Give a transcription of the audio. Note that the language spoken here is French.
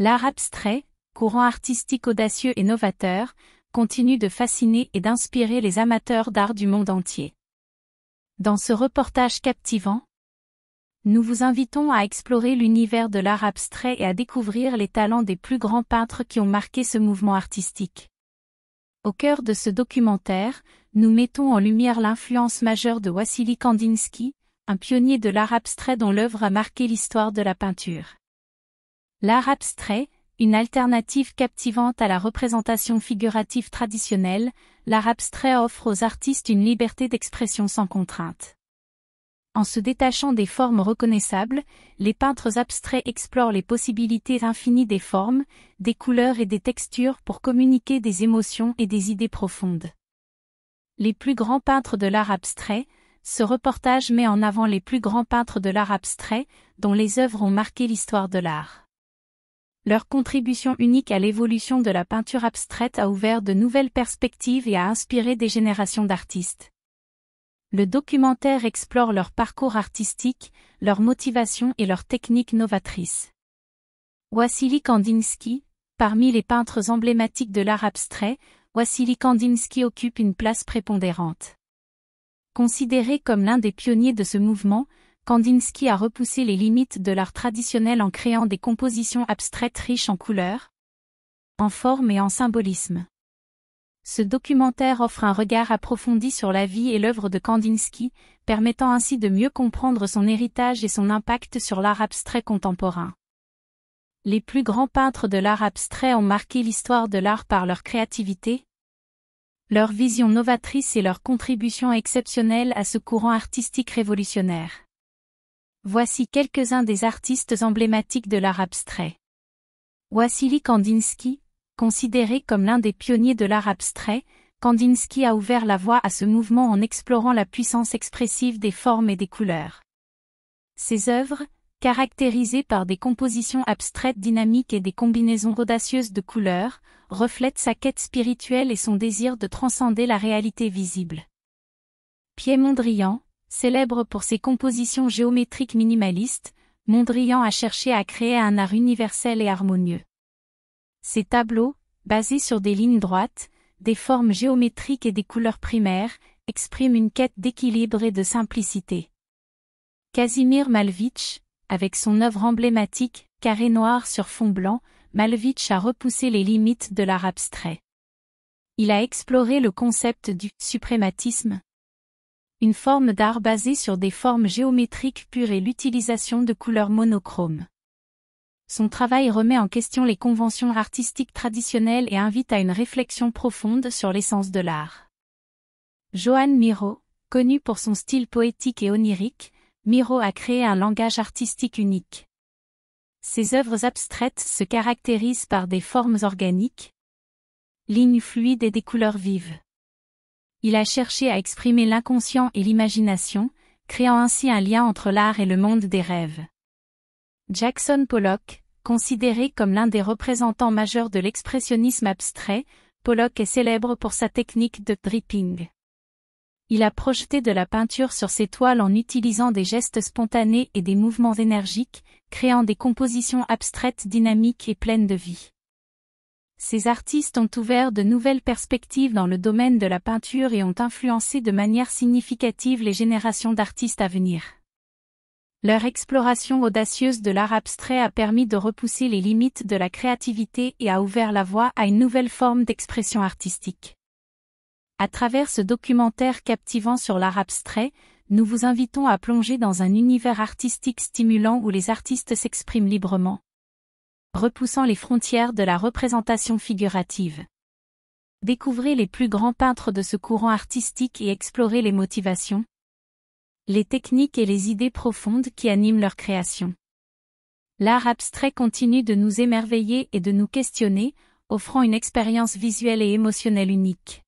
L'art abstrait, courant artistique audacieux et novateur, continue de fasciner et d'inspirer les amateurs d'art du monde entier. Dans ce reportage captivant, nous vous invitons à explorer l'univers de l'art abstrait et à découvrir les talents des plus grands peintres qui ont marqué ce mouvement artistique. Au cœur de ce documentaire, nous mettons en lumière l'influence majeure de Wassily Kandinsky, un pionnier de l'art abstrait dont l'œuvre a marqué l'histoire de la peinture. L'art abstrait, une alternative captivante à la représentation figurative traditionnelle, l'art abstrait offre aux artistes une liberté d'expression sans contrainte. En se détachant des formes reconnaissables, les peintres abstraits explorent les possibilités infinies des formes, des couleurs et des textures pour communiquer des émotions et des idées profondes. Les plus grands peintres de l'art abstrait, ce reportage met en avant les plus grands peintres de l'art abstrait, dont les œuvres ont marqué l'histoire de l'art. Leur contribution unique à l'évolution de la peinture abstraite a ouvert de nouvelles perspectives et a inspiré des générations d'artistes. Le documentaire explore leur parcours artistique, leur motivation et leurs techniques novatrices. Wassily Kandinsky, parmi les peintres emblématiques de l'art abstrait, Wassily Kandinsky occupe une place prépondérante. Considéré comme l'un des pionniers de ce mouvement, Kandinsky a repoussé les limites de l'art traditionnel en créant des compositions abstraites riches en couleurs, en forme et en symbolisme. Ce documentaire offre un regard approfondi sur la vie et l'œuvre de Kandinsky, permettant ainsi de mieux comprendre son héritage et son impact sur l'art abstrait contemporain. Les plus grands peintres de l'art abstrait ont marqué l'histoire de l'art par leur créativité, leur vision novatrice et leur contribution exceptionnelle à ce courant artistique révolutionnaire. Voici quelques-uns des artistes emblématiques de l'art abstrait. Wassily Kandinsky, considéré comme l'un des pionniers de l'art abstrait, Kandinsky a ouvert la voie à ce mouvement en explorant la puissance expressive des formes et des couleurs. Ses œuvres, caractérisées par des compositions abstraites dynamiques et des combinaisons audacieuses de couleurs, reflètent sa quête spirituelle et son désir de transcender la réalité visible. Pierre Mondrian, Célèbre pour ses compositions géométriques minimalistes, Mondrian a cherché à créer un art universel et harmonieux. Ses tableaux, basés sur des lignes droites, des formes géométriques et des couleurs primaires, expriment une quête d'équilibre et de simplicité. Casimir Malevich, avec son œuvre emblématique, Carré noir sur fond blanc, Malevich a repoussé les limites de l'art abstrait. Il a exploré le concept du suprématisme, une forme d'art basée sur des formes géométriques pures et l'utilisation de couleurs monochromes. Son travail remet en question les conventions artistiques traditionnelles et invite à une réflexion profonde sur l'essence de l'art. Johan Miro, connu pour son style poétique et onirique, Miro a créé un langage artistique unique. Ses œuvres abstraites se caractérisent par des formes organiques, lignes fluides et des couleurs vives il a cherché à exprimer l'inconscient et l'imagination, créant ainsi un lien entre l'art et le monde des rêves. Jackson Pollock, considéré comme l'un des représentants majeurs de l'expressionnisme abstrait, Pollock est célèbre pour sa technique de dripping. Il a projeté de la peinture sur ses toiles en utilisant des gestes spontanés et des mouvements énergiques, créant des compositions abstraites dynamiques et pleines de vie. Ces artistes ont ouvert de nouvelles perspectives dans le domaine de la peinture et ont influencé de manière significative les générations d'artistes à venir. Leur exploration audacieuse de l'art abstrait a permis de repousser les limites de la créativité et a ouvert la voie à une nouvelle forme d'expression artistique. À travers ce documentaire captivant sur l'art abstrait, nous vous invitons à plonger dans un univers artistique stimulant où les artistes s'expriment librement, repoussant les frontières de la représentation figurative. Découvrez les plus grands peintres de ce courant artistique et explorez les motivations, les techniques et les idées profondes qui animent leur création. L'art abstrait continue de nous émerveiller et de nous questionner, offrant une expérience visuelle et émotionnelle unique.